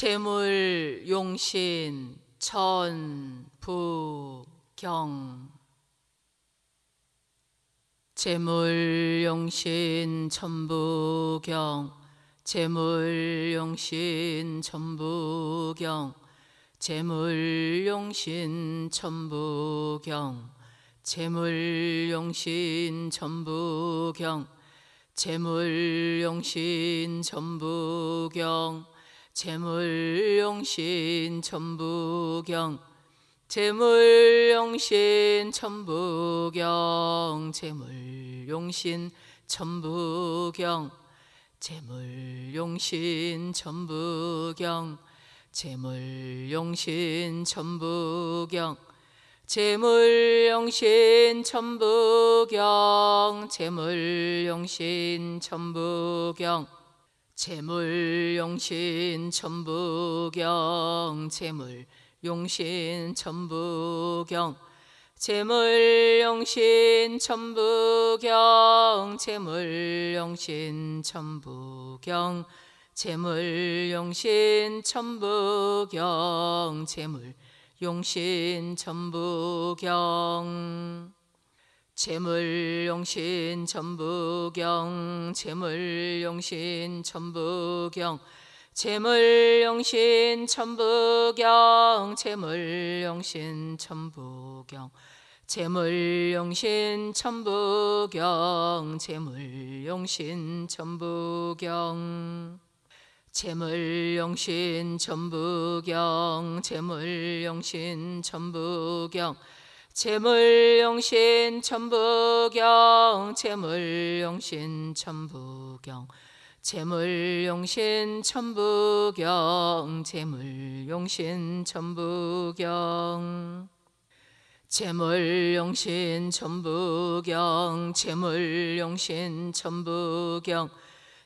재물 용신 천부경. 재물 용신 천부경. 재물 용신 천부경. 재물 용신 천부경. 재물 용신 천부경. 재물 용신 천부경 재물용신 천부경 재물용신 천부경 재물용신 천부경 재물용신 천부경 재물용신 천부경 재물용신 천부경 재물용신 천부경 재물용신 천부경 재물용신 천부경 재물용신 천부경 재물용신 천부경 재물용신 천부경 재물용신 천부경 재물용신 천부경 재물용신 천부경 재물용신 천부경 재물용신 천부경 재물용신 천부경 재물용신 천부경 재물용신 천부경 재물용신 천부경 재물 재물용신 천부경 재물용신 천부경. 재물용신 천부경 재물용신 천부경. 재물용신 천부경 재물용신 천부경.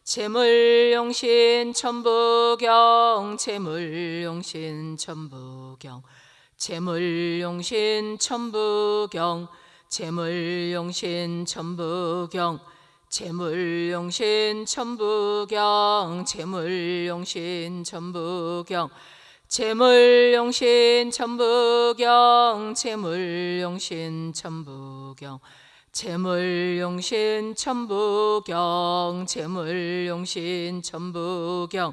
재물용신 천부경 재물용신 천부경 재물용신 천부경 재물용신 천부경 재물용신 천부경 재물용신 천부경 재물용신 천부경 재물용신 천부경 재물용신 천부경 재물용신 천부경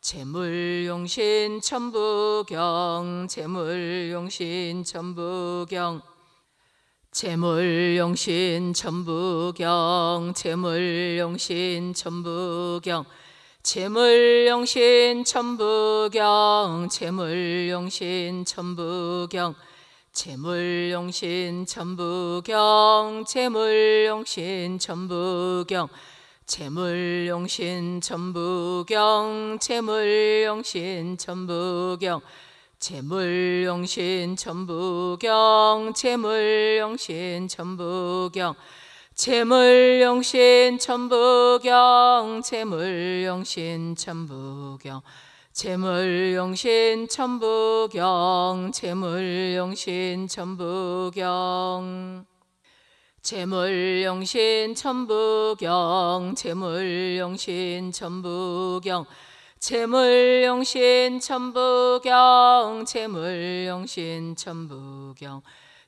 재물용신 천부경 재물용신 천부경 재물용신 천부경 재물용신 천부경 재물용신 천부경 재물용신 천부경 재물용신 천부경 재물용신 천부경 재물용신 천부경 재물용신 천부경 재물용신 천부경 재물용신 천부경 재물용신 천부경 재물용신 천부경 재물용신 천부경 재물용신 천부경 재물용신 천부경 재물용신 천부경 재물용신 천부경 재물용신 천부경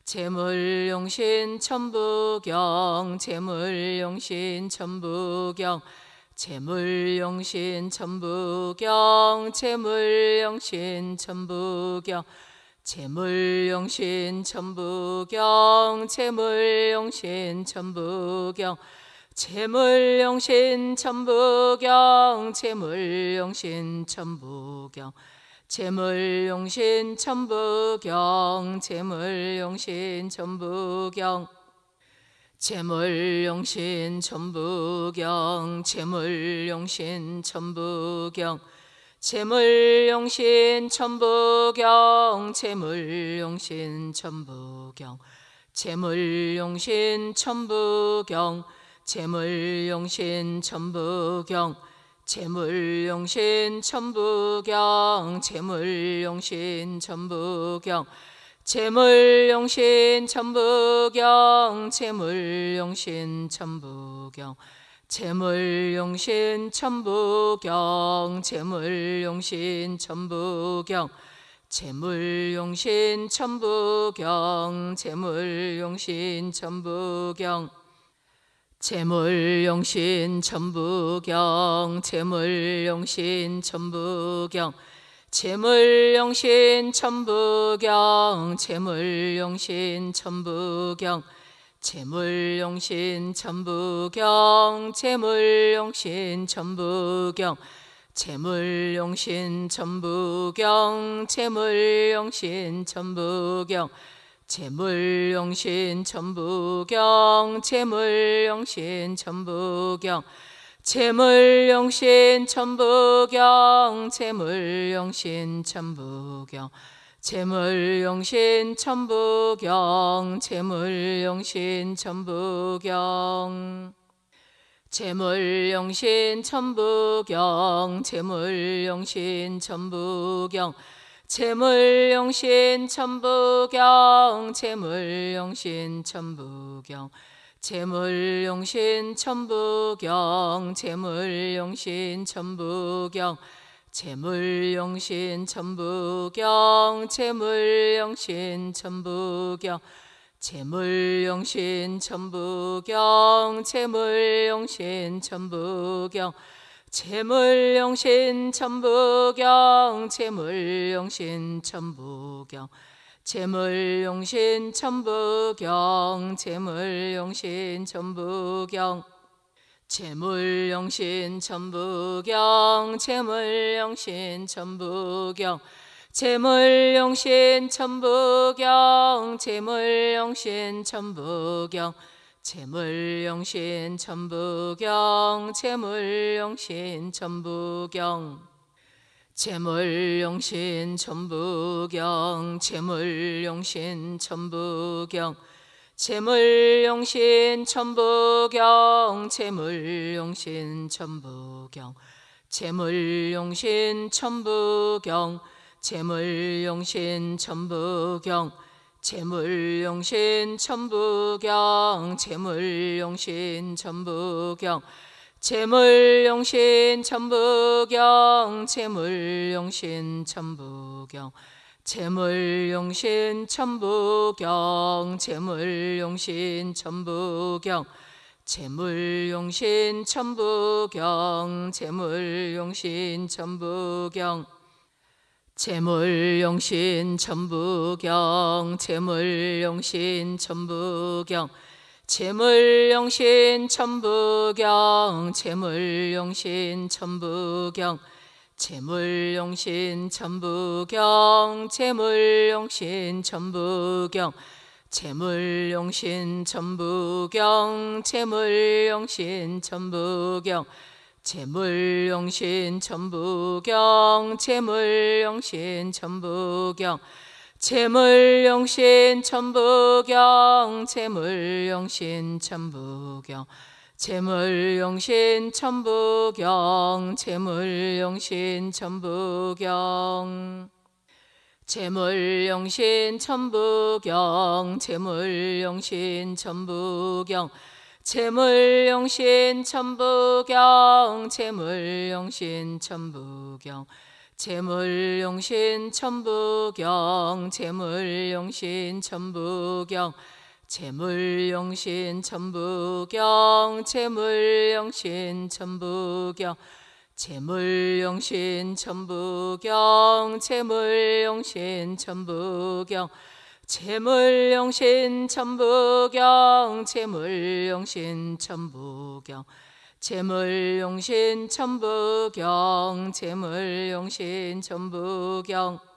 재물용신 천부경 재물용신 천부경 재물용신 천부경 재물용신 천부경 재물용신 천부경 재물용신 천부경 재물용신 천부경 재물용신 천부경 재물용신 천부경 재물용신 천부경 재물용신 천부경 재물용신 천부경 재물용신 천부경 재물용신 천부경 재물용신 천부경 재물용신 천부경 재물용신 천부경 재물용신 천부경 재물용신 천부경 재물용신 천부경 재물용신 천부경 재물용신 천부경 재물용신 천부경 재물용신 천부경 재물용신 천부경 재물용신 천부경 재물용신 천부경 재물용신 천부경 재물용신 천부경 재물용신 천부경 재물용신 천부경 재물용신 천부경 재물용신 천부경 재물용신 천부경 재물용신 천부경 재물용신 천부경 재물용신 천부경 재물용신 천부경. 재물용신 천부경 재물용신 천부경. 재물용신 천부경 재물용신 천부경. 재물용신 천부경 재물용신 천부경 재물용신 천부경 재물용신 천부경 재물용신 천부경 재물용신 천부경 재물용신 천부경 재물용신 천부경 재물용신 천부경 재물용신 천부경 재물용신 천부경 재물용신 천부경 재물용신 천부경 재물용신 천부경 재물용신 천부경 재물용신 천부경 재물용신 천부경 재물용신 천부경 재물용신 천부경 재물용신 천부경. 재물용신 천부경. 재물용신 천부경. 재물용신 천부경. 재물용신 천부경. 재물용신 천부경. 재물용신 천부경 재물용신 천부경 재물용신 천부경 재물용신 천부경 재물용신 천부경 재물용신 천부경 재물용신 천부경 재물용신 천부경 재물용신 천부경 재물용신 천부경 재물용신 천부경 재물용신 천부경 재물용신 천부경 재물용신 천부경 재물용신 천부경 재물용신 천부경 재물용신 천부경. 재물 재물용신 천부경 재물용신 천부경. 재물용신 천부경 재물용신 천부경 재물용신 천부경 재물용신 천부경 재물용신 천부경 재물용신 천부경 재물용신 천부경 재물용신 천부경 재물용신 천부경 재물용신 천부경 재물용신 천부경 재물용신 천부경 재물용신 천부경 재물용신 천부경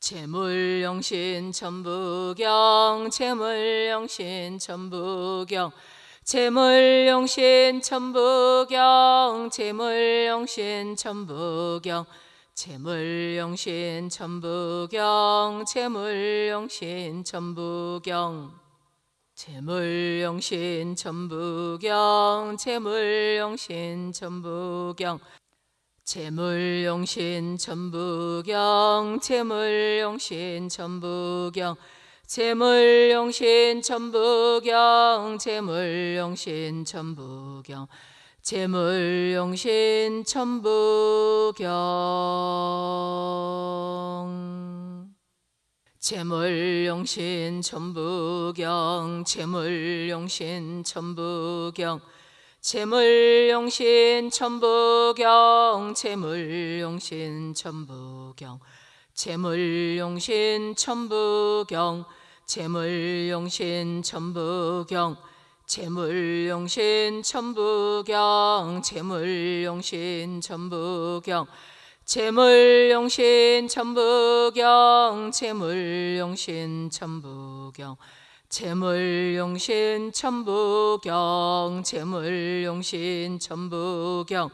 재물용신 천부경 재물용신 천부경 재물용신 천부경 재물용신 천부경 재물용신 천부경 재물용신 천부경 재물용신 천부경 재물용신 천부경 재물용신 천부경 재물용신 천부경 재물용신 천부경 재물용신 천부경 재물용신 천부경. 재물용신 천부경 재물용신 천부경 재물용신 천부경 재물용신 천부경. 재물용신 천부경 재물용신 천부경. 재물용신 천부경 재물용신 천부경. 재물용신 천부경 재물용신 천부경 재물용신 천부경 재물용신 천부경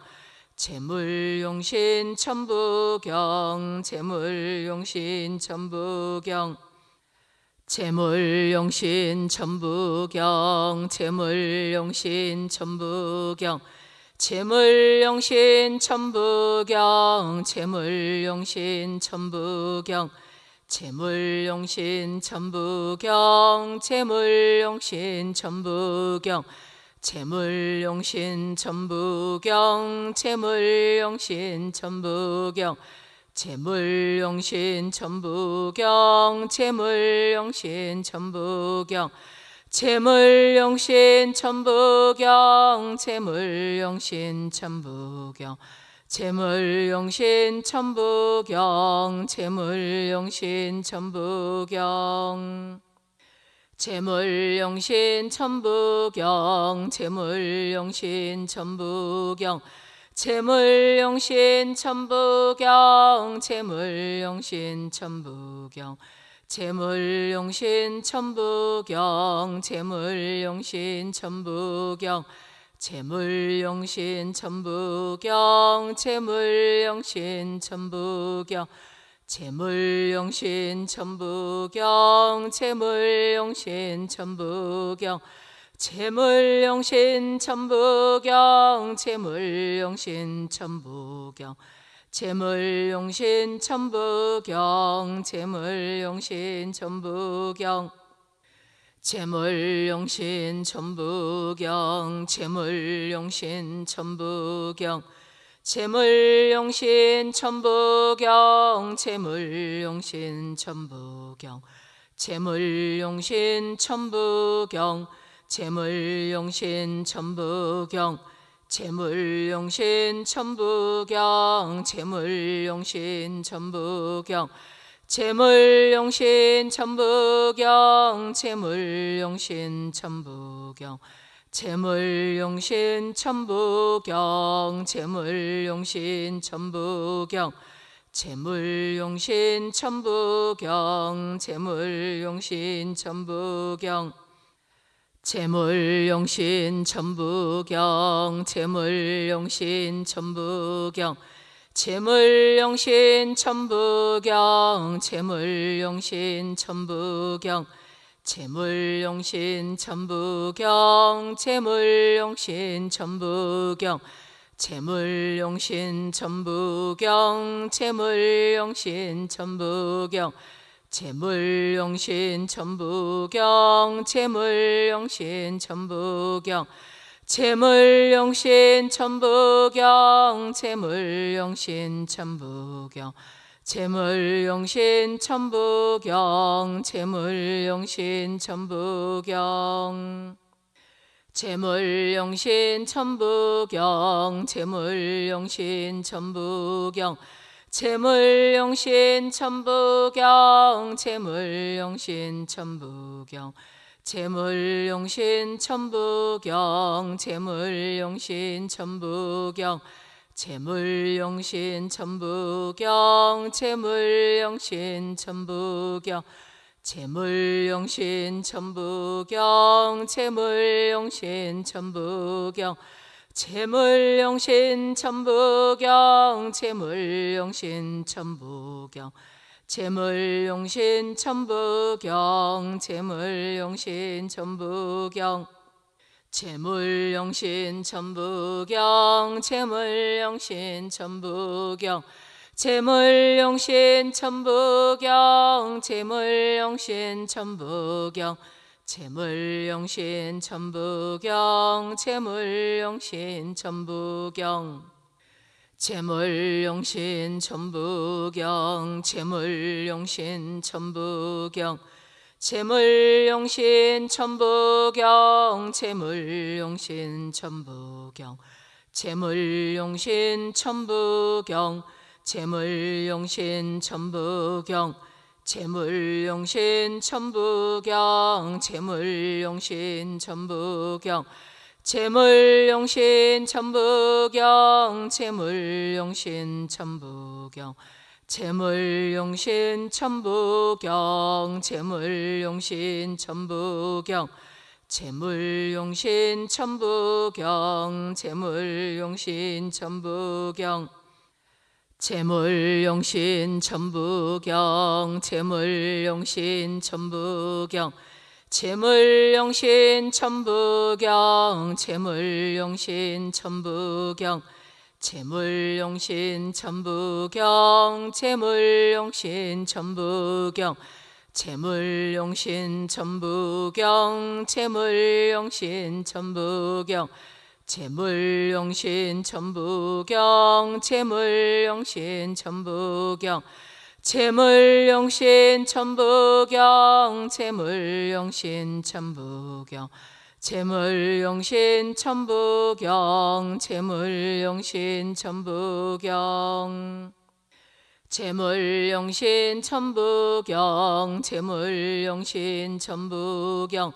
재물용신 천부경 재물용신 천부경 재물용신 천부경 재물용신 천부경 재물용신 천부경 재물용신 천부경 재물용신 천부경 재물용신 천부경 재물용신 천부경 재물용신 천부경 재물용신 천부경 재물용신 천부경 재물용신 천부경 재물용신 천부경 재물용신 천부경 재물용신 천부경. 재물용신 천부경 재물용신 천부경. 재물용신 천부경 재물용신 천부경. 재물용신 천부경 재물용신 천부경 재물용신 천부경 재물용신 천부경 재물용신 천부경 재물용신 천부경 재물용신 천부경 재물용신 천부경 재물용신 천부경 재물용신 천부경 재물용신 천부경 재물용신 천부경 재물용신 천부경 재물용신 천부경 재물용신 천부경 재물용신 천부경 재물용신 천부경 재물용신 천부경. 재물 재물용신 천부경 재물용신 천부경 재물용신 천부경 재물용신 천부경 재물용신 천부경 재물용신 천부경 재물용신 천부경 재물용신 천부경 재물용신 천부경 재물용신 천부경 재물용신 천부경 재물용신 천부경 재물용신 천부경 재물용신 천부경 재물용신 천부경 재물용신 천부경 재물용신 천부경 재물용신 천부경. 재물용신 천부경 재물용신 천부경. 재물용신 천부경 재물용신 천부경. 재물용신 천부경 재물용신 천부경 재물용신 천부경 재물용신 천부경 재물용신 천부경 재물용신 천부경 재물용신 천부경 재물용신 천부경 재물용신 천부경 재물용신 천부경 재물용신 천부경 재물용신 천부경 재물용신 천부경 재물용신 천부경 재물용신 천부경 재물용신 천부경 재물용신 천부경 재물용신 천부경 재물용신 천부경 재물용신 천부경 재물용신 천부경 재물용신 천부경 재물용신 천부경 재물용신 천부경 재물용신 천부경 재물용신 천부경 재물 재물용신 천부경 재물용신 천부경. 재물용신 천부경 재물용신 천부경. 재물용신 천부경 재물용신 천부경. 재물용신 천부경 재물용신 천부경 재물용신 천부경 재물용신 천부경 재물용신 천부경 재물용신 천부경 재물용신 천부경 재물용신 천부경 재물용신 천부경 재물용신 천부경 재물용신 천부경 재물용신 천부경. 재물용신 천부경 재물용신 천부경. 재물용신 천부경 재물용신 천부경.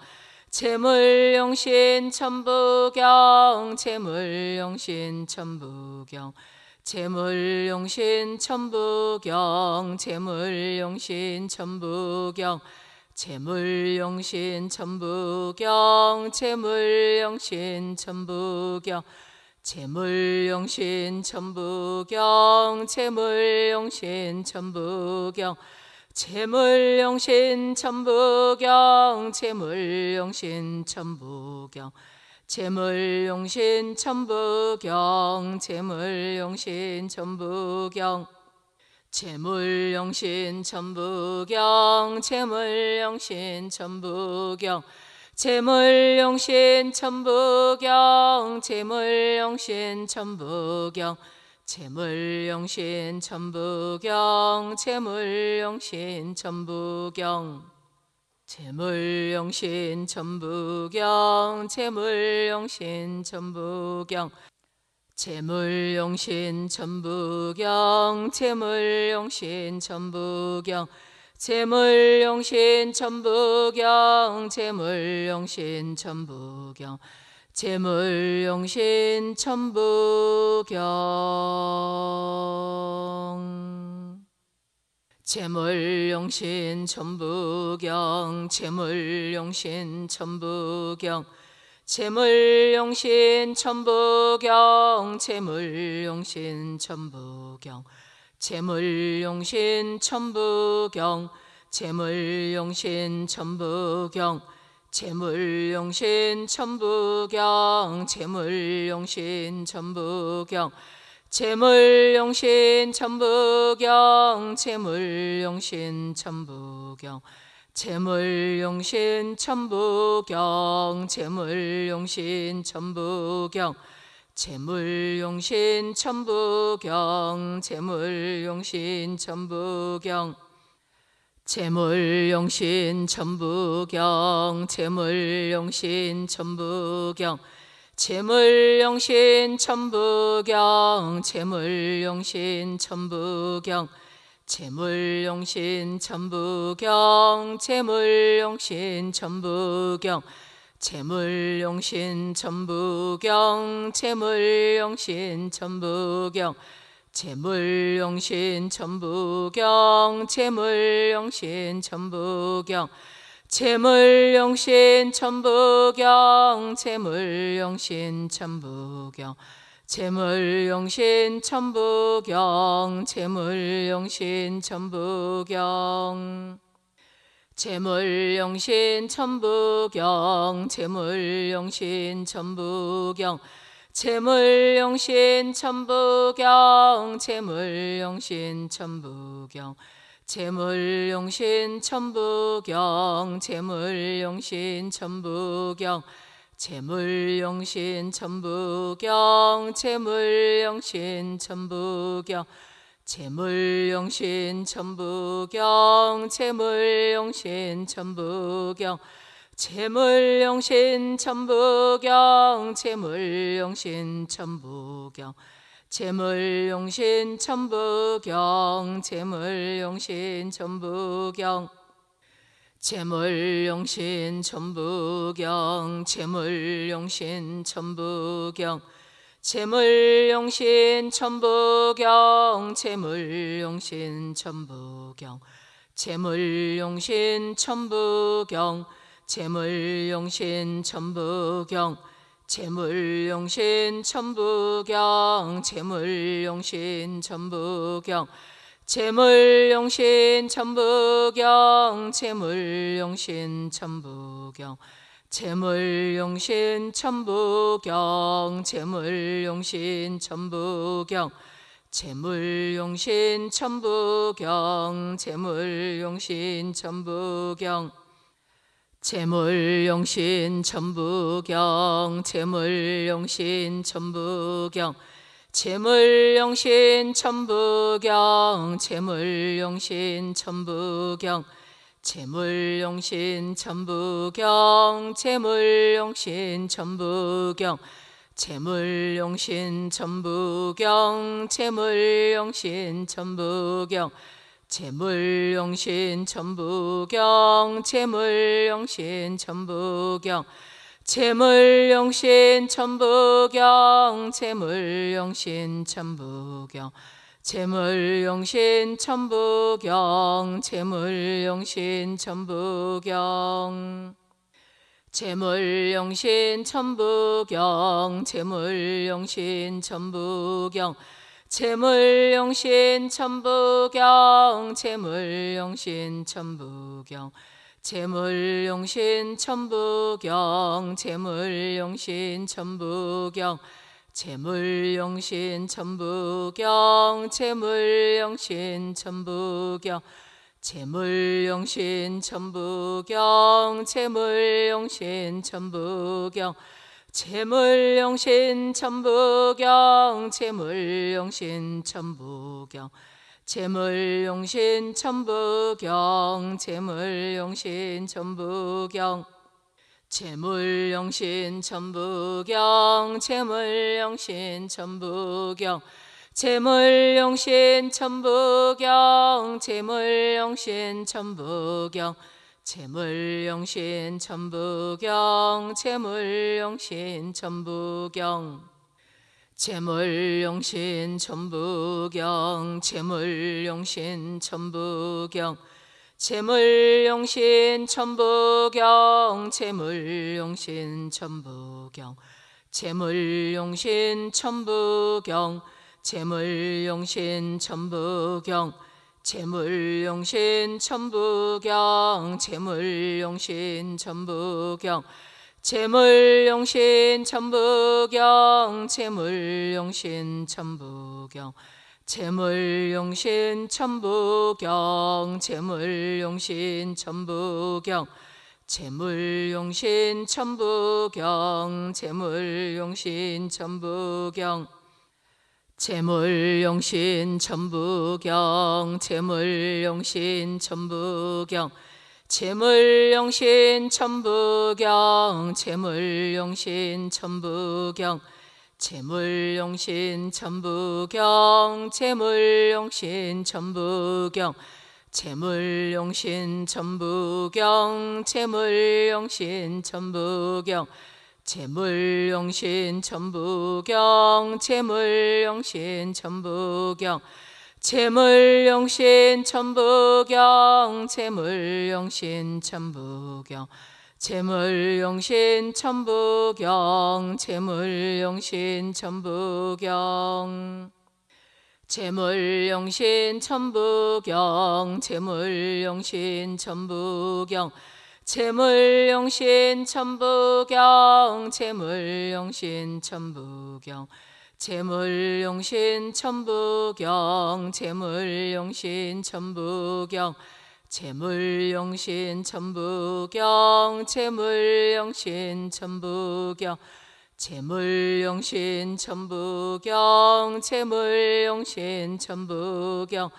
재물용신 천부경 재물용신 천부경 재물용신 천부경 재물용신 천부경 재물용신 천부경 재물용신 천부경 재물용신 천부경 재물용신 천부경 재물용신 천부경 재물용신 천부경 재물용신 천부경 재물용신 천부경 재물용신 천부경 재물용신 천부경 재물용신 천부경 재물용신 천부경 재물용신 천부경 재물용신 천부경 재물용신 천부경 재물용신 천부경 재물용신 천부경 재물용신 천부경 재물용신 천부경 재물용신 천부경 재물용신 천부경 재물용신 천부경 재물용신 천부경 재물용신 천부경 재물용신 천부경 재물용신 천부경 재물용신 천부경 재물용신 천부경 재물용신 천부경 재물 재물용신 천부경 재물용신 천부경 재물용신 천부경 재물용신 천부경 재물용신 천부경 재물용신 천부경 재물용신 천부경 재물용신 천부경 재물용신 천부경 재물용신 천부경 재물용신 천부경 재물용신 천부경 재물용신 천부경 재물용신 천부경 재물용신 천부경 재물용신 천부경 재물용신 천부경 재물용신 천부경. 재물용신 천부경 재물용신 천부경. 재물용신 천부경 재물용신 천부경. 재물용신 천부경 재물용신 천부경 재물용신 천부경 재물용신 천부경 재물용신 천부경 재물용신 천부경 재물용신 천부경 재물용신 천부경 재물용신 천부경 재물용신 천부경 재물용신 천부경 재물용신 천부경 재물용신 천부경 재물용신 천부경 재물용신 천부경 재물용신 천부경 재물용신 천부경 재물용신 천부경 재물용신 천부경 재물용신 천부경 재물용신 천부경 재물용신 천부경 재물용신 천부경 재물용신 천부경 재물용신 천부경 재물용신 천부경 재물용신 천부경 재물용신 천부경 재물용신 천부경 재물용신 천부경 재물용신 천부경 재물용신 천부경 재물용신 천부경 재물용신 천부경 재물용신 천부경 재물용신 천부경 재물용신 천부경 재물용신 천부경 재물용신 천부경 재물용신 천부경 재물용신 천부경 재물용신 천부경 재물용신 천부경 재물용신 천부경 재물용신 천부경 재물용신 천부경 재물용신 천부경 재물용신 천부경 재물용신 천부경 재물용신 천부경 재물용신 천부경 재물용신 천부경. 재물용신 천부경 재물용신 천부경. 재물용신 천부경 재물용신 천부경. 재물용신 천부경 재물용신 천부경 재물용신 천부경 재물용신 천부경. 재물용신 천부경 재물용신 천부경. 재물용신 천부경 재물용신 천부경. 재물용신 천부경 재물용신 천부경 재물용신 천부경 재물용신 천부경 재물용신 천부경 재물용신 천부경 재물용신 천부경 재물용신 천부경 재물용신 천부경 재물용신 천부경 재물용신 천부경 재물용신 천부경 재물용신 천부경 재물용신 천부경 재물용신 천부경 재물용신 천부경 재물용신 천부경 재물용신 천부경 재물용신 천부경 재물용신 천부경 재물용신 천부경 재물용신 천부경 재물용신 천부경 재물용신 천부경 재물용신 천부경 재물용신 천부경 재물용신 천부경 재물용신 천부경. 재물용신 천부경 재물용신 천부경. 재물용신 천부경 재물용신 천부경. 재물용신 천부경 재물용신 천부경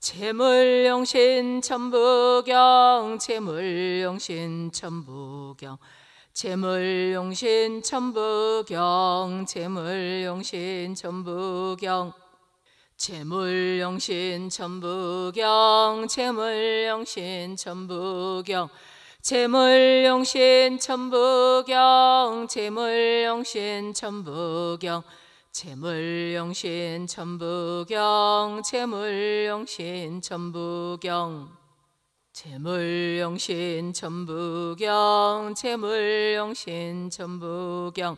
재물용신 천부경 재물용신 천부경. 재물용신 천부경 재물용신 천부경. 재물용신 천부경 재물용신 천부경. 재물용신 천부경 재물용신 천부경 재물용신 천부경 재물용신 천부경. 재물용신 천부경 재물용신 천부경.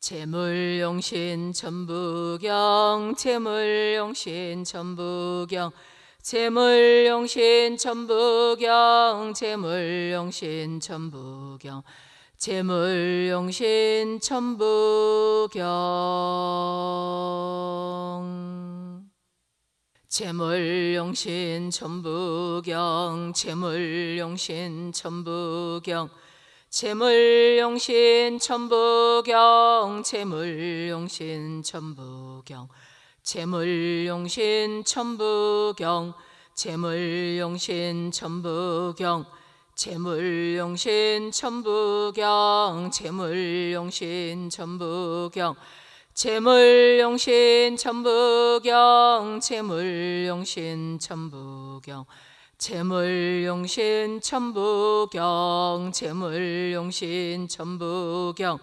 재물용신 천부경 재물용신 천부경. 재물용신 천부경 재물용신 천부경 재물용신 천부경. 재물용신 천부경 재물용신 천부경 재물용신 천부경 재물용신 천부경 재물용신 천부경 재물용신 천부경 재물용신 천부경 재물용신 천부경 재물용신 천부경 재물용신 천부경 재물용신 천부경 재물용신 천부경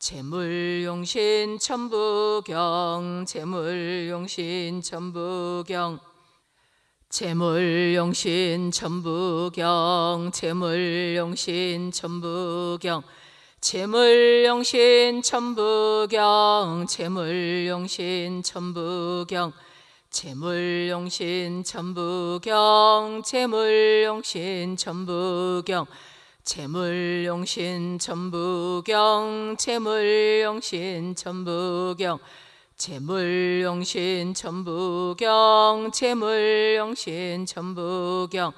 재물용신 천부경 재물용신 천부경 재물용신 천부경 재물용신 천부경 재물용신 천부경 재물용신 천부경 재물용신 천부경 재물용신 천부경 재물용신 천부경 재물용신 천부경 재물용신 천부경 재물용신 천부경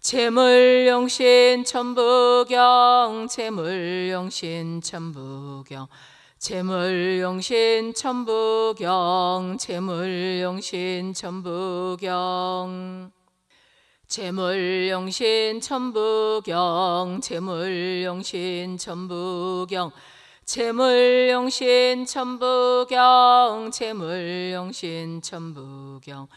재물용신 천부경 재물용신 천부경 재물용신 천부경 재물용신 천부경 재물용신 천부경 재물용신 천부경 재물용신 천부경 재물용신 천부경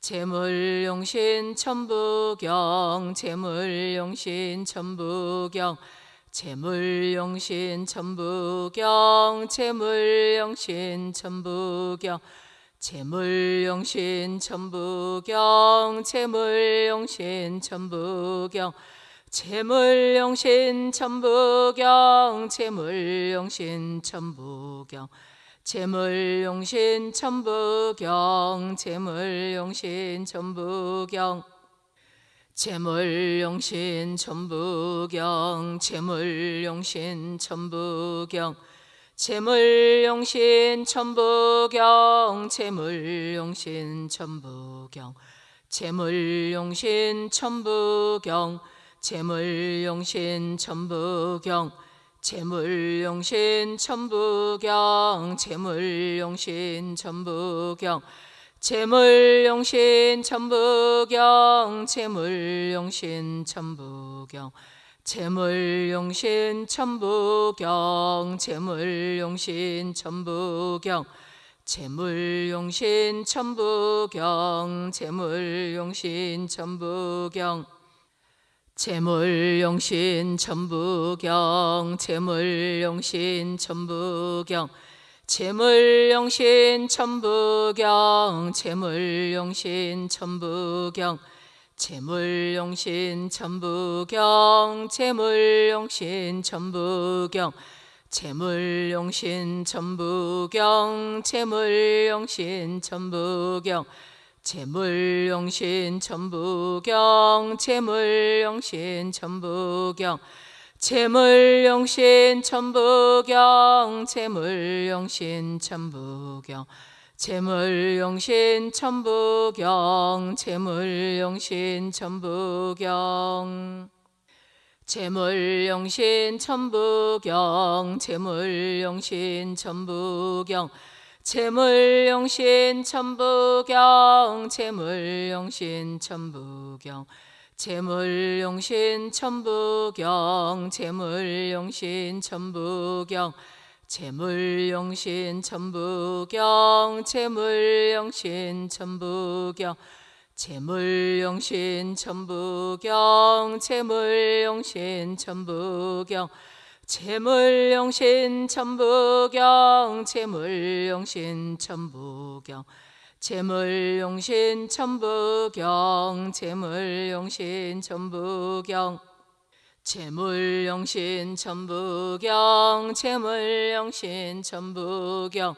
재물용신 천부경 재물용신 천부경 재물용신 천부경 재물용신 천부경 재물용신 천부경 재물용신 천부경 재물용신 천부경 재물용신 천부경. 재물용신 천부경 재물용신 천부경. 재물용신 천부경 재물용신 천부경. 재물용신 천부경 재물용신 천부경. 재물용신 천부경 재물용신 천부경 재물용신 천부경 재물용신 천부경 재물용신 천부경 재물용신 천부경 재물용신 천부경 재물용신 천부경 재물용신 천부경 재물용신 천부경 재물용신 천부경 재물용신 천부경 재물용신 천부경 재물용신 천부경 재물용신 천부경 재물용신 천부경 재물용신 천부경 재물용신 천부경. 재물 재물용신 천부경 재물용신 천부경 재물용신 천부경 재물용신 천부경 재물용신 천부경 재물용신 천부경 재물용신 천부경 재물용신 천부경 재물용신 천부경 재물용신 천부경. 재물용신 천부경 재물용신 천부경. 재물용신 천부경 재물용신 천부경. 재물용신 천부경 재물용신 천부경 재물용신 천부경 재물용신 천부경. 재물용신 천부경 재물용신 천부경. 재물용신 천부경 재물용신 천부경.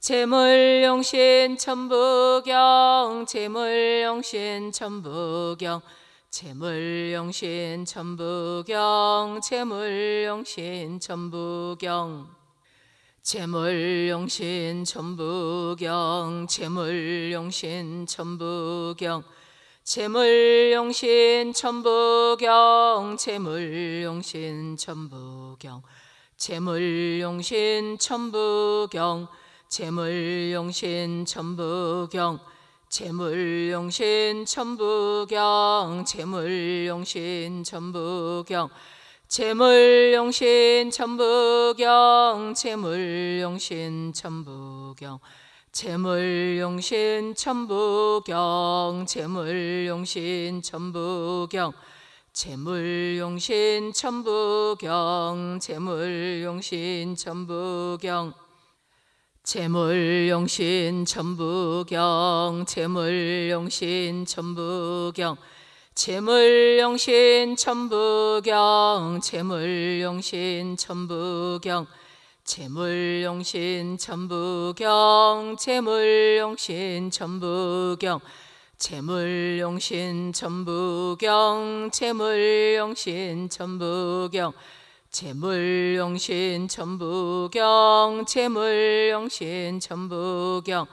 재물용신 천부경 재물용신 천부경 재물용신 천부경 재물용신 천부경. 재물용신 천부경 재물용신 천부경. 재물용신 천부경 재물용신 천부경. 재물용신 천부경 재물용신 천부경 재물용신 천부경 재물용신 천부경 재물용신 천부경 재물용신 천부경 재물용신 천부경 재물용신 천부경 재물용신 천부경 재물용신 천부경 재물용신 천부경 재물용신 천부경 재물용신 천부경 재물용신 천부경 재물용신 천부경 재물용신 천부경 재물용신 천부경 재물용신 천부경. 재물 재물용신 천부경 재물용신 천부경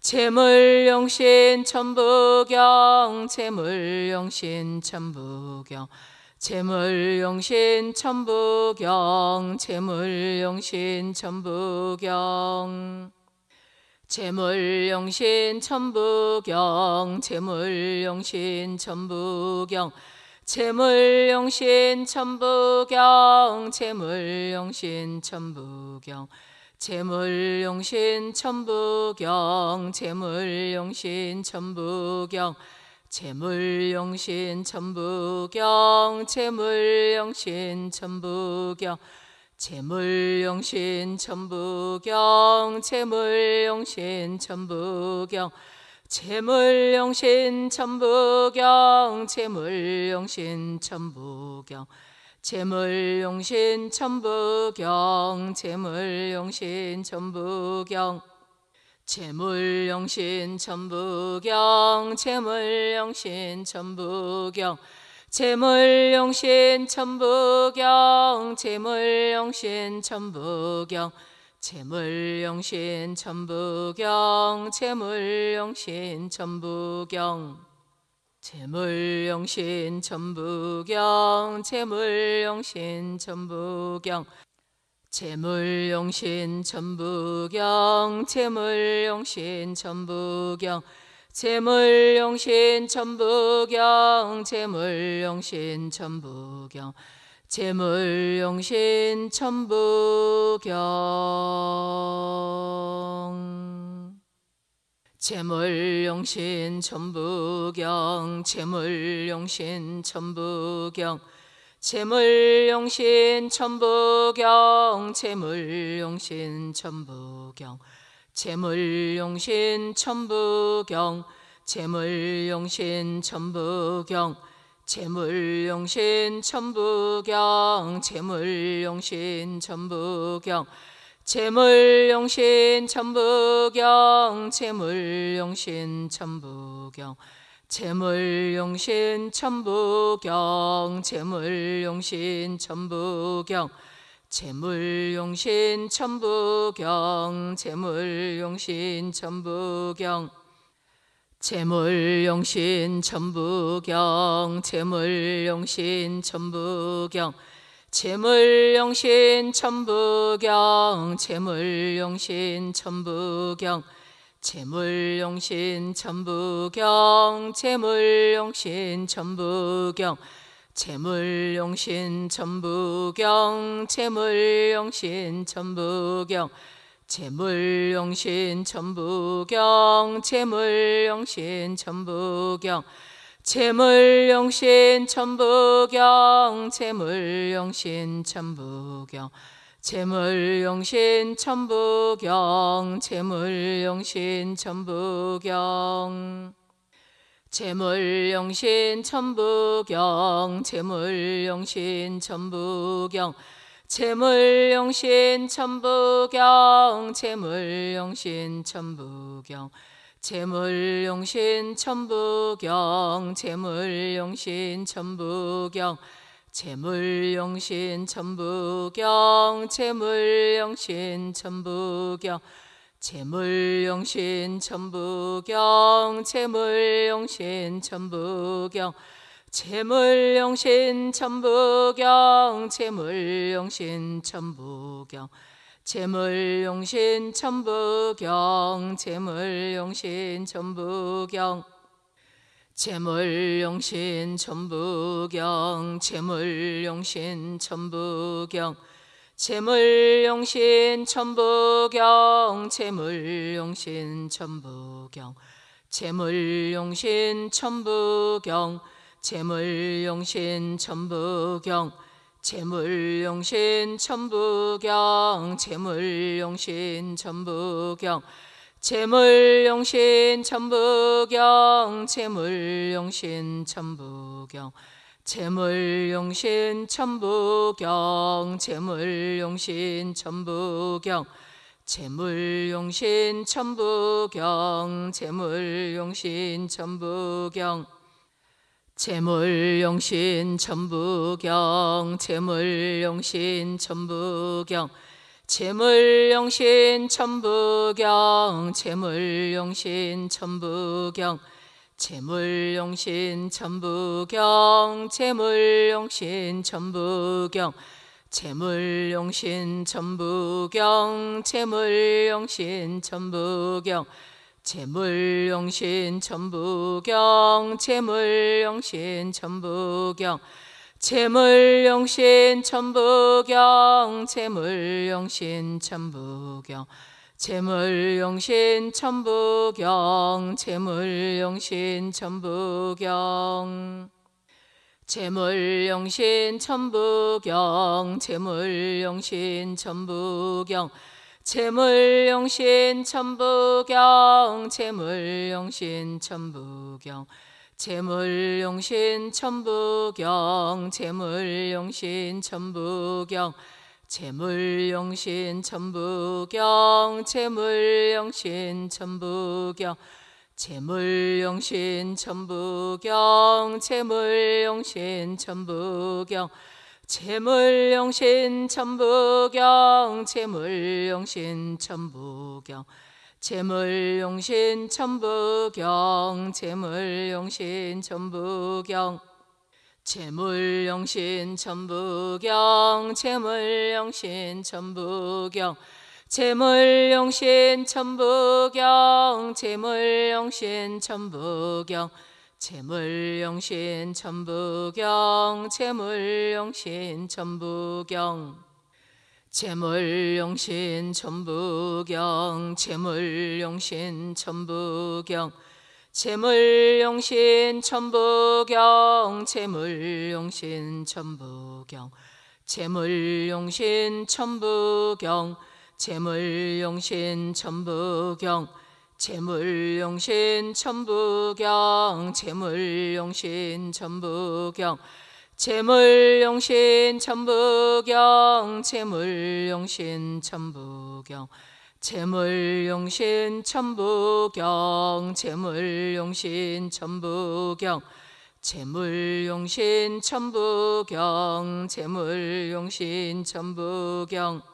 재물용신 천부경 재물용신 천부경 재물용신 천부경 재물용신 천부경 재물용신 천부경 재물용신 천부경 재물용신 천부경 재물용신 천부경 재물용신 천부경 재물용신 천부경 재물용신 천부경 재물용신 천부경 재물용신 천부경 재물용신 천부경 재물용신 천부경 재물용신 천부경 재물용신 천부경 재물용신 천부경 재물용신 천부경 재물용신 천부경 재물용신 천부경 재물용신 천부경 재물용신 천부경 재물용신 천부경 재물용신 천부경 재물용신 천부경 재물용신 천부경 재물용신 천부경 재물용신 천부경 재물용신 천부경 재물용신 천부경. 재물용신 천부경 재물용신 천부경 재물용신 천부경 재물용신 천부경 재물용신 천부경 재물용신 천부경 재물용신 천부경 재물용신 천부경 재물용신 천부경 재물용신 천부경 재물용신 천부경 재물용신 천부경 재물용신 천부경 재물용신 천부경 재물용신 천부경 재물용신 천부경 재물용신 천부경 재물용신 천부경 재물용신 천부경 재물용신 천부경 재물용신 천부경 재물용신 천부경 재물용신 천부경 재물용신 천부경 재물용신 천부경 재물용신 천부경 재물용신 천부경 재물용신 천부경 재물용신 천부경 재물용신 천부경 재물용신 천부경 재물용신 천부경 재물용신 천부경 재물용신 천부경 재물용신 천부경 재물용신 천부경 재물용신 천부경 재물용신 천부경 재물용신 천부경 재물용신 천부경. 재물용신 천부경 재물용신 천부경. 재물용신 천부경 재물용신 천부경. 재물용신 천부경 재물용신 천부경. 재물용신 천부경 재물용신 천부경 재물용신 천부경 재물용신 천부경 재물용신 천부경 재물용신 천부경 재물용신 천부경 재물용신 천부경 재물용신 천부경 재물용신 천부경 재물용신 천부경 재물용신 천부경 재물용신 천부경 재물용신 천부경 재물용신 천부경 재물용신 천부경 재물용신 천부경 재물용신 천부경 재물용신 천부경 재물용신 천부경 재물용신 천부경 재물용신 천부경 재물용신 천부경 재물용신 천부경 재물용신 천부경 재물용신 천부경 재물용신 천부경 재물용신 천부경 재물용신 천부경 재물용신 천부경 재물용신 천부경 재물용신 천부경 재물용신 천부경 재물용신 천부경 재물용신 천부경 재물용신 천부경 재물용신 천부경 재물용신 천부경 재물용신 천부경 재물용신 천부경 재물용신 천부경 재물용신 천부경 재물용신 천부경 재물용신 천부경. 재물용신 천부경 재물용신 천부경. 재물용신 천부경 재물용신 천부경. 재물용신 천부경 재물용신 천부경 재물용신 천부경 재물용신 천부경 재물용신 천부경 재물용신 천부경 재물용신 천부경 재물용신 천부경 재물용신 천부경 재물용신 천부경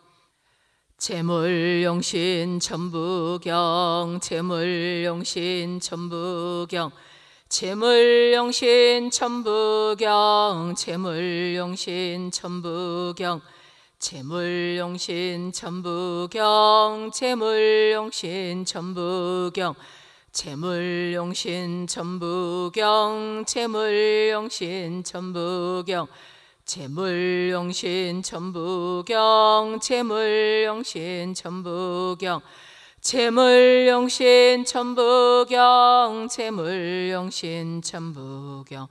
재물용신 천부경 재물용신 천부경 재물용신 천부경 재물용신 천부경 재물용신 천부경 재물용신 천부경 재물용신 천부경 재물용신 천부경 재물용신 천부경 재물용신 천부경 재물용신 천부경 재물용신 천부경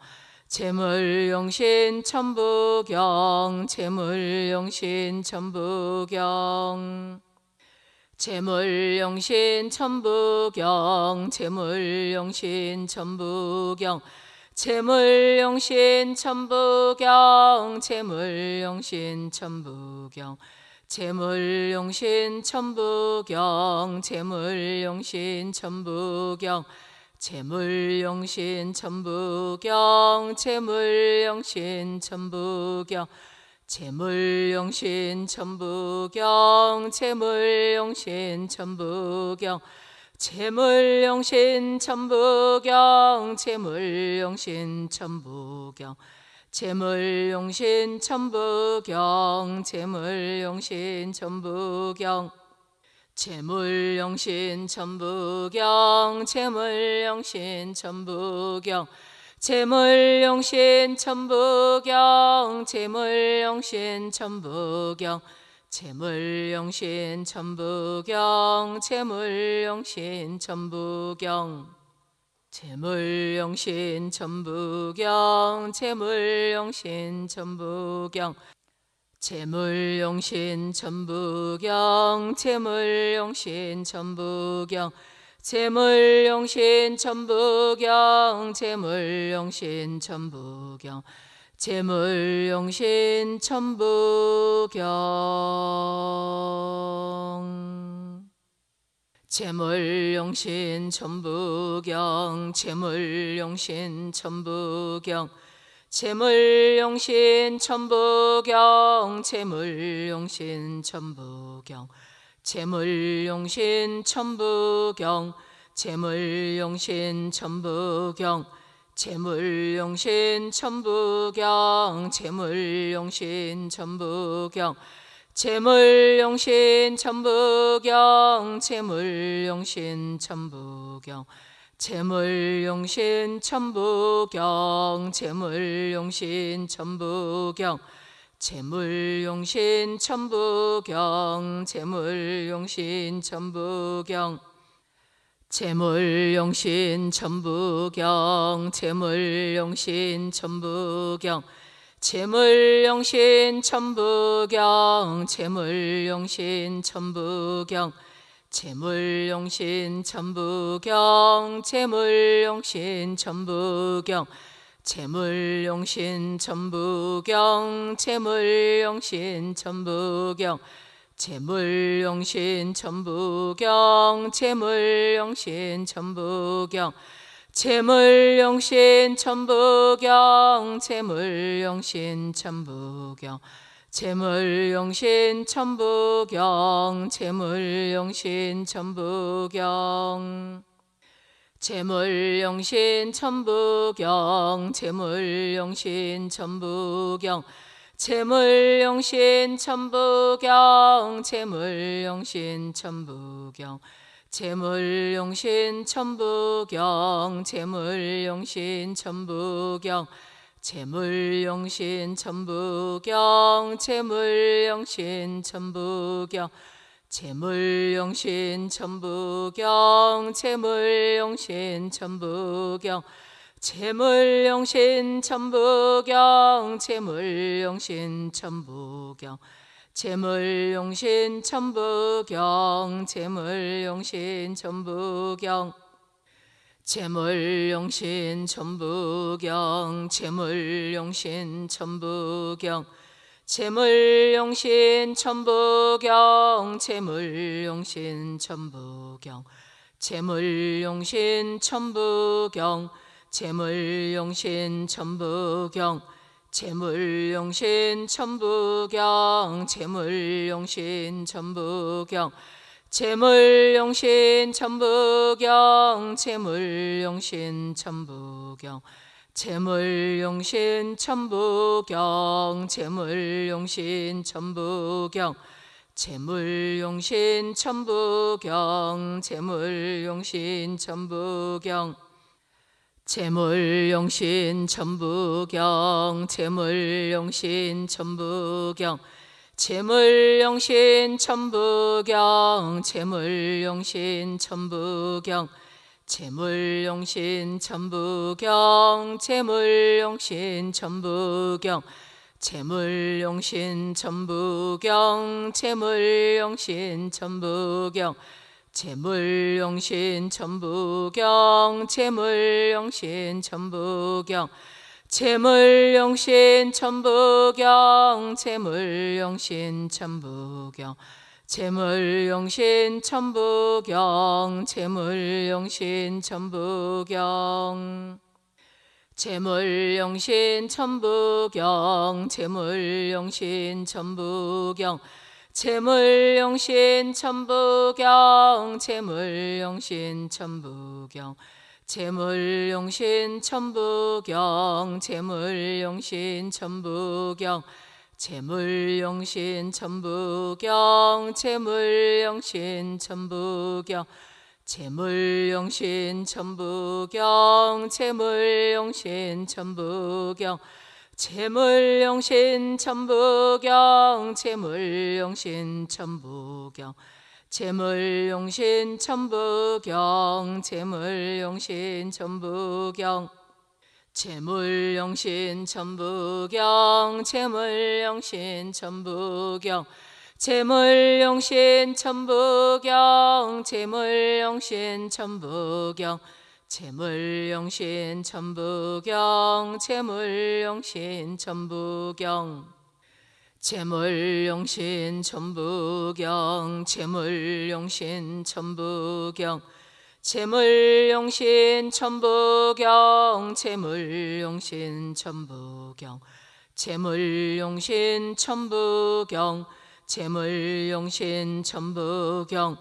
재물용신 천부경 재물용신 천부경 재물용신 천부경 재물용신 천부경 재물용신 천부경 재물용신 천부경 재물용신 천부경 재물용신 천부경 재물용신 천부경 재물용신 천부경 재물용신 천부경 재물용신 천부경 재물용신 천부경 재물용신 천부경. 재물용신 천부경 재물용신 천부경. 재물용신 천부경 재물용신 천부경. 재물용신 천부경 재물용신 천부경 재물용신 천부경 재물용신 천부경. 재물용신 천부경 재물용신 천부경. 재물용신 천부경 재물용신 천부경. 재물용신 천부경 재물용신 천부경 재물용신 천부경. 재물용신 천부경 재물용신 천부경 재물용신 천부경 재물용신 천부경 재물용신 천부경 재물용신 천부경 재물용신 천부경 재물용신 천부경 재물용신 천부경 재물용신 천부경 재물용신 천부경 재물용신 천부경 재물용신 천부경 재물용신 천부경 재물용신 천부경 재물용신 천부경 재물용신 천부경 재물용신 천부경 재물용신 천부경 재물용신 천부경 재물용신 천부경 재물용신 천부경 재물용신 천부경 재물용신 천부경 재물용신 천부경 재물용신 천부경 재물용신 천부경 재물용신 천부경 재물용신 천부경 재물용신 천부경 재물용신 천부경 재물용신 천부경. 재물용신 천부경 재물용신 천부경. 재물용신 천부경 재물용신 천부경. 재물용신 천부경 재물용신 천부경 재물용신 천부경 재물용신 천부경. 재물용신 천부경 재물용신 천부경. 재물용신 천부경 재물용신 천부경. 재물용신 천부경 재물용신 천부경. 재물용신 천부경 재물용신 천부경 재물용신 천부경 재물용신 천부경 재물용신 천부경 재물용신 천부경 재물용신 천부경 재물용신 천부경 재물용신 천부경 재물용신 천부경 재물용신 천부경 재물용신 천부경 재물용신 천부경 재물용신 천부경 재물용신 천부경 재물용신 천부경 재물용신 천부경 재물용신 천부경. 재물 재물용신 천부경 재물용신 천부경 재물용신 천부경 재물용신 천부경 재물용신 천부경 재물용신 천부경 재물용신 천부경 재물용신 천부경 재물용신 천부경 재물용신 천부경 재물용신 천부경 재물용신 천부경 재물용신 천부경 재물용신 천부경 재물용신 천부경 재물용신 천부경 재물용신 천부경 재물용신 천부경. 재물용신 천부경 재물용신 천부경. 재물용신 천부경 재물용신 천부경. 재물용신 천부경 재물용신 천부경 재물용신 천부경 재물용신 천부경. 재물용신 천부경 재물용신 천부경. 재물용신 천부경 재물용신 천부경. 재물용신 천부경 재물용신 천부경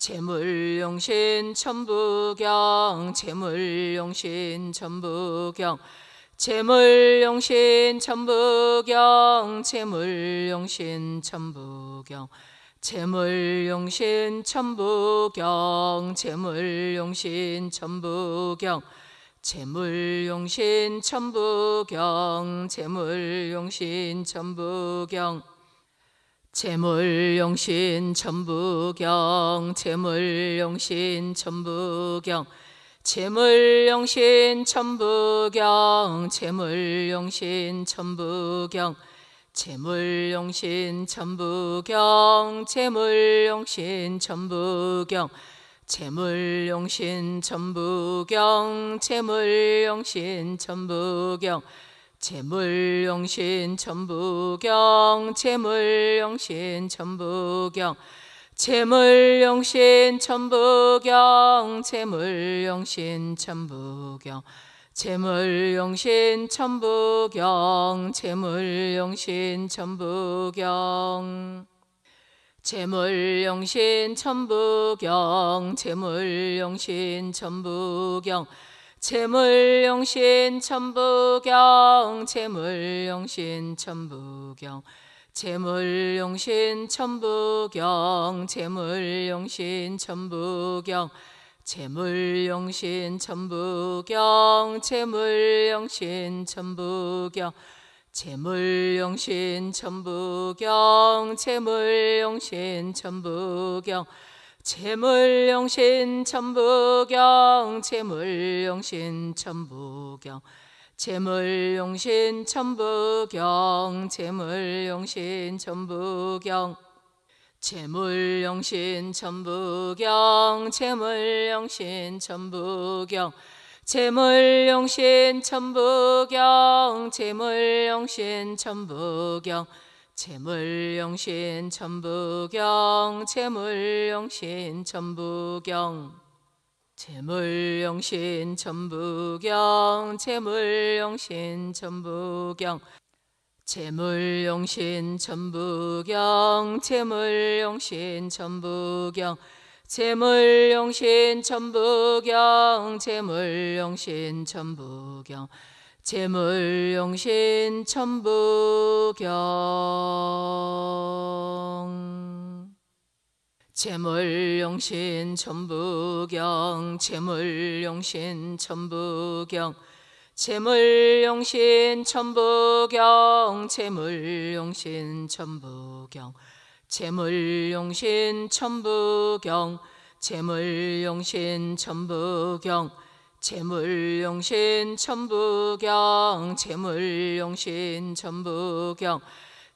재물용신 천부경 재물용신 천부경 재물용신 천부경 재물용신 천부경 재물용신 천부경 재물용신 천부경 재물용신 천부경 재물용신 천부경 재물용신 천부경 재물용신 천부경 재물용신 천부경 재물용신 천부경 재물용신 천부경 재물용신 천부경 재물용신 천부경 재물용신 천부경 재물용신 천부경 재물용신 천부경 재물용신 천부경 재물용신 천부경 재물용신 천부경 재물용신 천부경 재물용신 천부경 재물용신 천부경 재물용신 천부경 재물용신 천부경 재물용신 천부경 재물용신 천부경 재물용신 천부경 재물용신 천부경 재물용신 천부경 재물용신 천부경 재물용신 천부경 재물용신 천부경. 재물용신 천부경 재물용신 천부경. 재물용신 천부경 재물용신 천부경. 재물용신 천부경 재물용신 천부경 재물용신 천부경 재물용신 천부경 재물용신 천부경 재물용신 천부경 재물용신 천부경 재물용신 천부경 재물용신 천부경 재물용신 천부경 재물용신 천부경. 재물용신 천부경 재물용신 천부경 재물용신 천부경 재물용신 천부경 재물용신 천부경 재물용신 천부경 재물용신 천부경 재물용신 천부경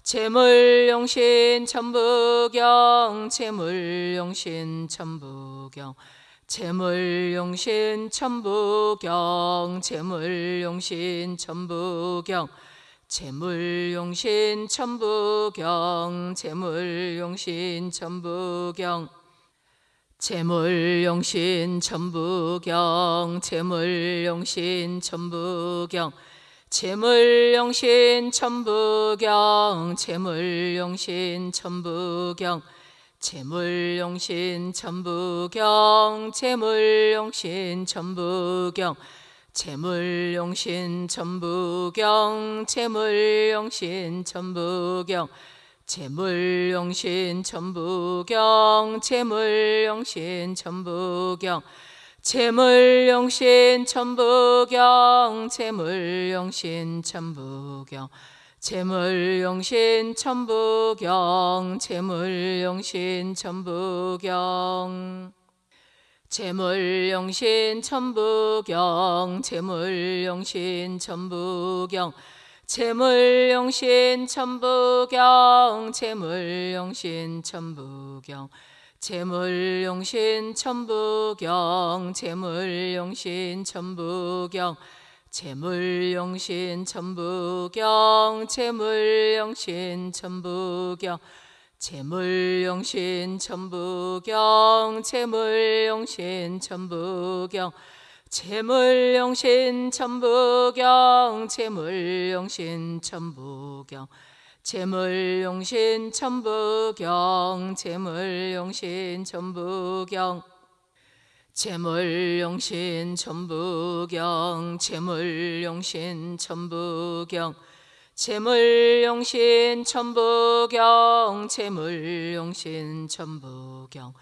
재물용신 천부경 재물용신 천부경 재물용신 천부경 재물용신 천부경 재물용신 천부경 재물용신 천부경 재물용신 천부경 재물용신 천부경 재물용신 천부경 재물용신 천부경 재물용신 천부경 재물용신 천부경 재물용신 천부경 재물용신 천부경. 재물 재물용신 천부경 재물용신 천부경 재물용신 천부경 재물용신 천부경 재물용신 천부경 재물용신 천부경 재물용신 천부경 재물용신 천부경 재물용신 천부경 재물용신 천부경 재물용신 천부경 재물용신 천부경 재물용신 천부경 재물용신 천부경 재물용신 천부경 재물용신 천부경 재물용신 천부경 재물용신 천부경 재물용신 천부경 재물용신 천부경 재물용신 천부경 재물용신 천부경 재물용신 천부경 재물용신 천부경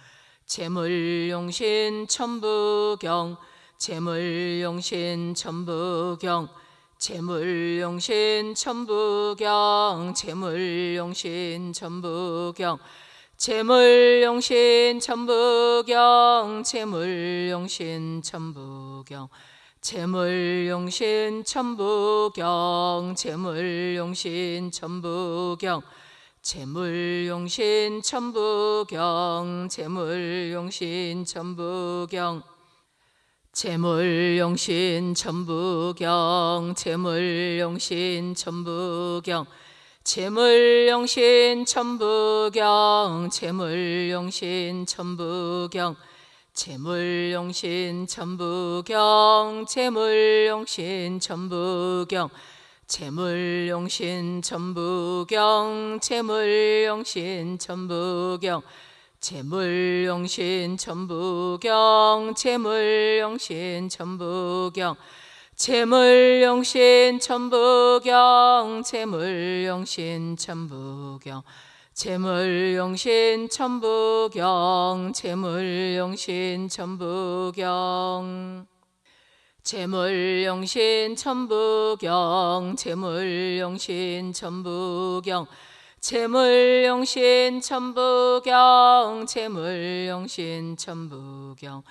재물용신 천부경 재물용신 천부경 재물용신 천부경 재물용신 천부경 재물용신 천부경 재물용신 천부경 재물용신 천부경 재물용신 천부경 재물용신 천부경 재물용신 천부경 재물용신 천부경 재물용신 천부경 재물용신 천부경 재물용신 천부경 재물용신 천부경 재물용신 천부경 재물용신 천부경 재물용신 천부경 재물용신 천부경 재물용신 천부경 재물용신 천부경 재물용신 천부경 재물용신 천부경 재물용신 천부경 재물용신 천부경 재물용신 천부경 재물용신 천부경 재물용신 천부경.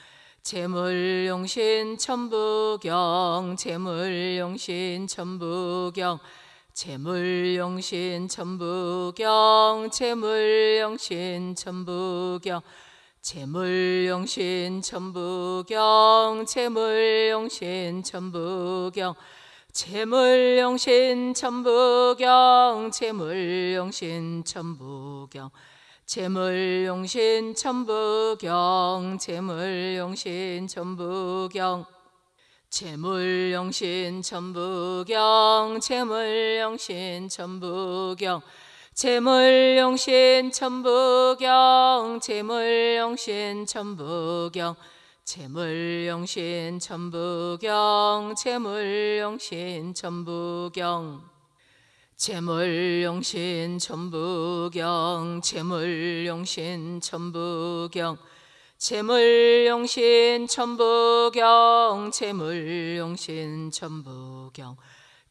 재물용신 천부경 재물용신 천부경. 재물용신 천부경 재물용신 천부경. 재물용신 천부경 재물용신 천부경 재물용신 천부경 재물용신 천부경. 재물용신 천부경 재물용신 천부경. 재물용신 천부경 재물용신 천부경. 재물용신 천부경 재물용신 천부경 재물용신 천부경 재물용신 천부경. 재물용신 천부경 재물용신 천부경. 재물용신 천부경 재물용신 천부경.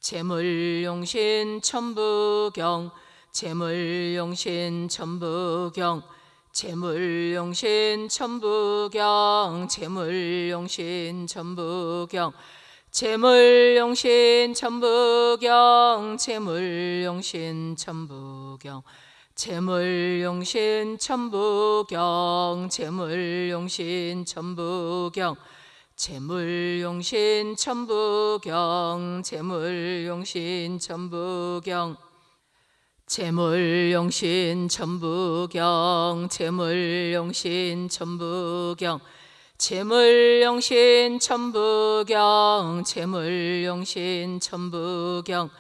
재물용신 천부경 재물용신 천부경 재물용신 천부경 재물용신 천부경 재물용신 천부경 재물용신 천부경 재물용신 천부경 재물용신 천부경 재물용신 천부경 재물용신 천부경 재물용신 천부경 재물용신 천부경 재물용신 천부경 재물용신 천부경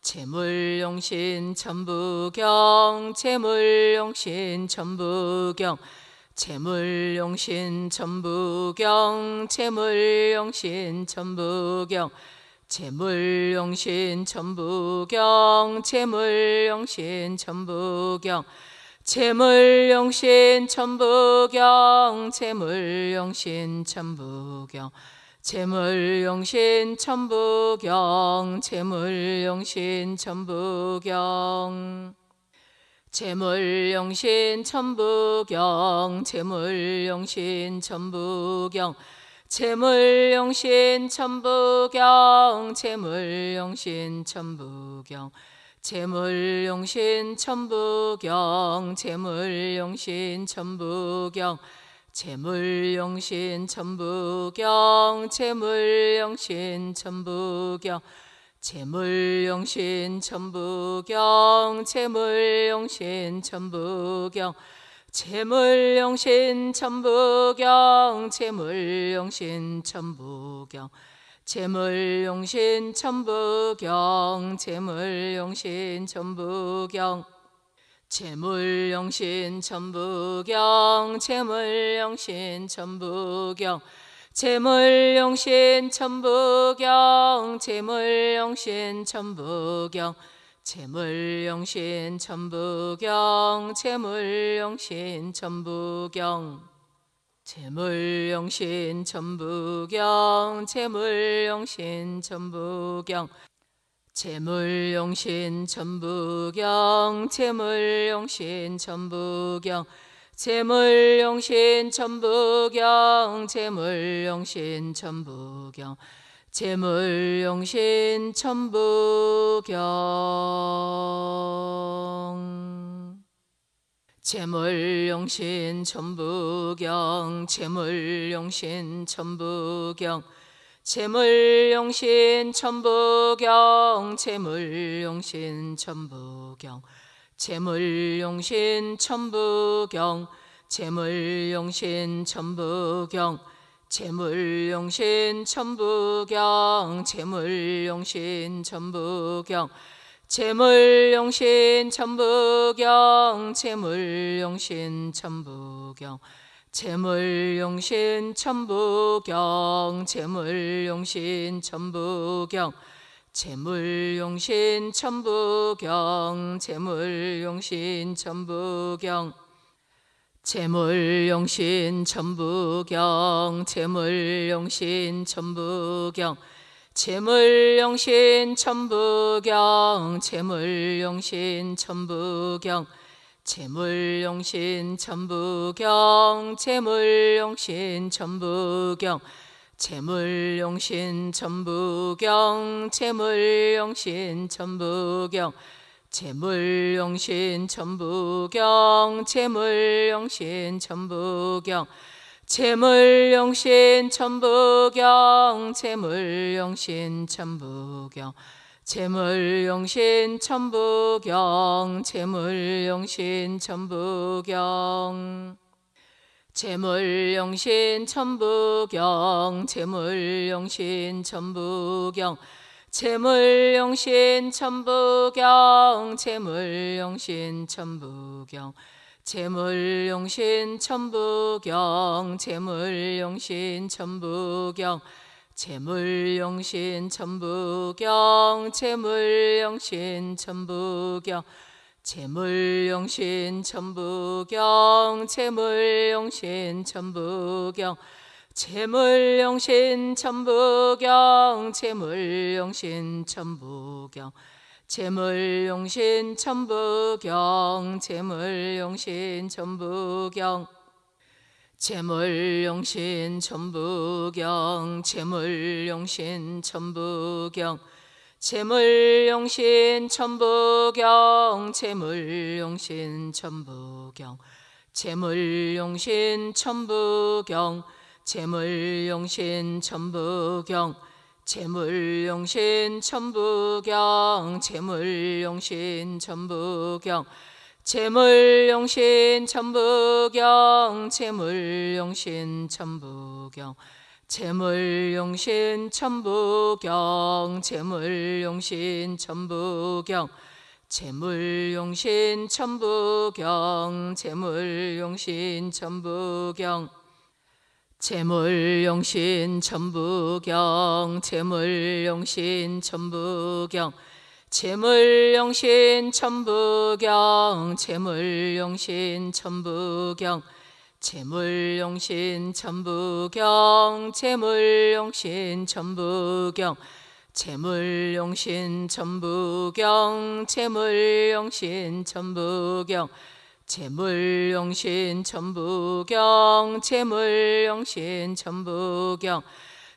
재물용신 천부경 재물용신 천부경 재물용신 천부경 재물용신 천부경. 재물 재물용신 천부경 재물용신 천부경 재물용신 천부경 재물용신 천부경 재물용신 천부경 재물용신 천부경 재물용신 천부경 재물용신 천부경 재물용신 천부경 재물용신 천부경 재물용신 천부경 재물용신 천부경 재물용신 천부경 재물용신 천부경 재물용신 천부경 재물용신 천부경 재물용신 천부경 재물용신 천부경. 재물용신 천부경 재물용신 천부경. 재물용신 천부경 재물용신 천부경. 재물용신 천부경 재물용신 천부경 재물용신 천부경 재물용신 천부경. 재물용신 천부경 재물용신 천부경. 재물용신 천부경 재물용신 천부경. 재물용신 천부경 재물용신 천부경 재물용신 천부경. 재물용신 천부경 재물용신 천부경 재물용신 천부경 재물용신 천부경 재물용신 천부경 재물용신 천부경 재물용신 천부경 재물용신 천부경 재물용신 천부경 재물용신 천부경 재물용신 천부경 재물용신 천부경 재물용신 천부경 재물용신 천부경 재물용신 천부경 재물용신 천부경 재물용신 천부경 재물용신 천부경 재물용신 천부경 재물용신 천부경 재물용신 천부경 재물용신 천부경. 재물 재물용신 천부경 재물용신 천부경 재물용신 천부경 재물용신 천부경 재물용신 천부경 재물용신 천부경 재물용신 천부경 재물용신 천부경 재물용신 천부경 재물용신 천부경 재물용신 천부경 재물용신 천부경 재물용신 천부경 재물용신 천부경 재물용신 천부경 재물용신 천부경 재물용신 천부경 재물용신 천부경. 재물용신 천부경 재물용신 천부경. 재물용신 천부경 재물용신 천부경. 재물용신 천부경 재물용신 천부경. 재물용신 천부경 재물용신 천부경 재물용신 천부경 재물용신 천부경 재물용신 천부경 재물용신 천부경 재물용신 천부경 재물용신 천부경 재물용신 천부경 재물용신 천부경 재물용신 천부경 재물용신 천부경 재물용신 천부경 재물용신 천부경 재물용신 천부경 재물용신 천부경 재물용신 천부경 재물용신 천부경. 재물 재물용신 천부경 재물용신 천부경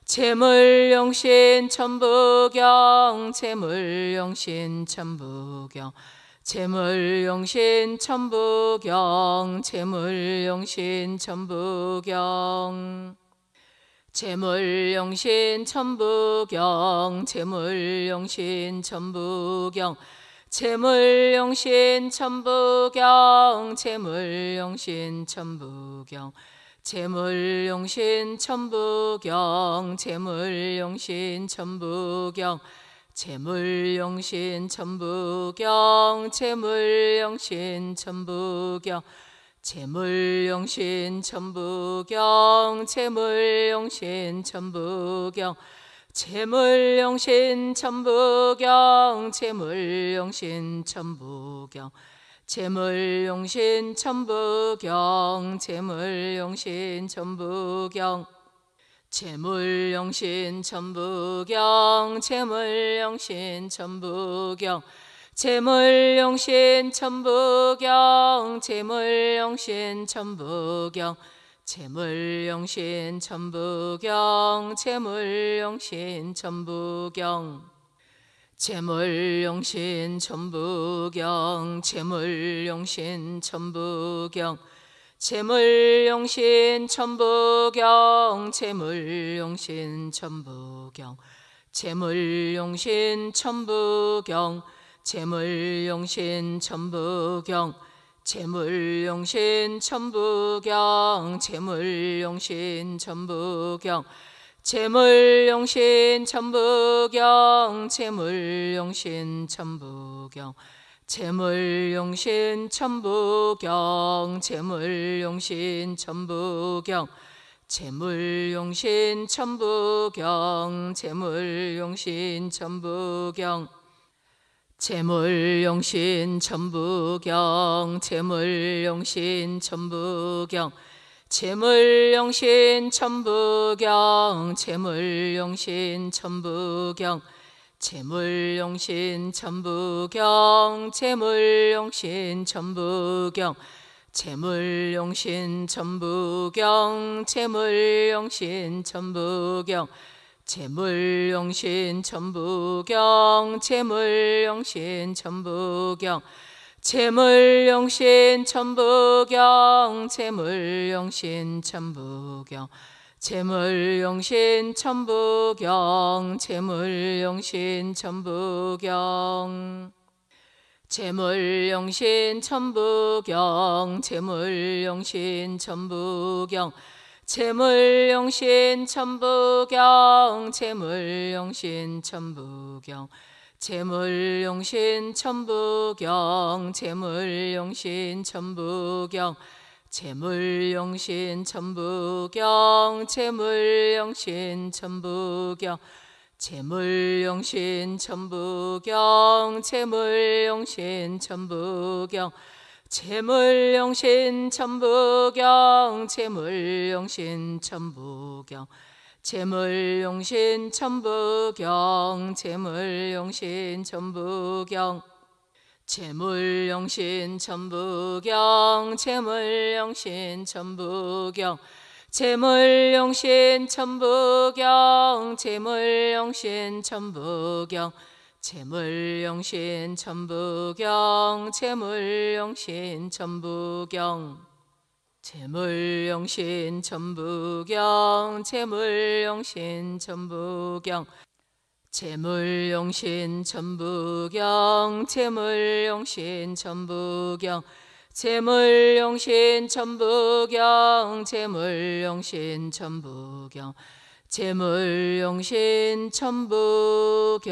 재물용신 천부경 재물용신 천부경 재물용신 천부경 재물용신 천부경 재물용신 천부경 재물용신 천부경 재물용신 천부경 재물용신 천부경 재물용신 천부경 재물용신 천부경 재물용신 천부경 재물용신 천부경 재물용신 천부경 재물용신 천부경 재물용신 천부경 재물용신 천부경. 재물용신 천부경 재물용신 천부경. 재물용신 천부경 재물용신 천부경. 재물용신 천부경 재물용신 천부경 재물용신 천부경 재물용신 천부경. 재물용신 천부경 재물용신 천부경. 재물용신 천부경 재물용신 천부경. 재물용신 천부경 재물용신 천부경 재물용신 천부경 재물용신 천부경 재물용신 천부경 재물용신 천부경 재물용신 천부경 재물용신 천부경 재물용신 천부경 재물용신 천부경 재물용신 천부경 재물용신 천부경 재물용신 천부경 재물용신 천부경 재물용신 천부경 재물용신 천부경 재물용신 천부경 재물용신 천부경 재물용신 천부경 재물용신 천부경. 재물용신 천부경 재물용신 천부경. 재물용신 천부경 재물용신 천부경. 재물용신 천부경 재물용신 천부경 재물용신 천부경 재물용신 천부경. 재물용신 천부경 재물용신 천부경. 재물용신 천부경 재물용신 천부경. 재물용신 천부경 재물용신 천부경 재물용신 천부경 재물용신 천부경. 재물용신 천부경 재물용신 천부경. 재물용신 천부경 재물용신 천부경. 재물용신 천부경 재물용신 천부경 재물용신 천부경 재물용신 천부경 재물용신 천부경 재물용신 천부경 재물용신 천부경 재물용신 천부경 재물용신 천부경 재물용신 천부경 재물용신 천부경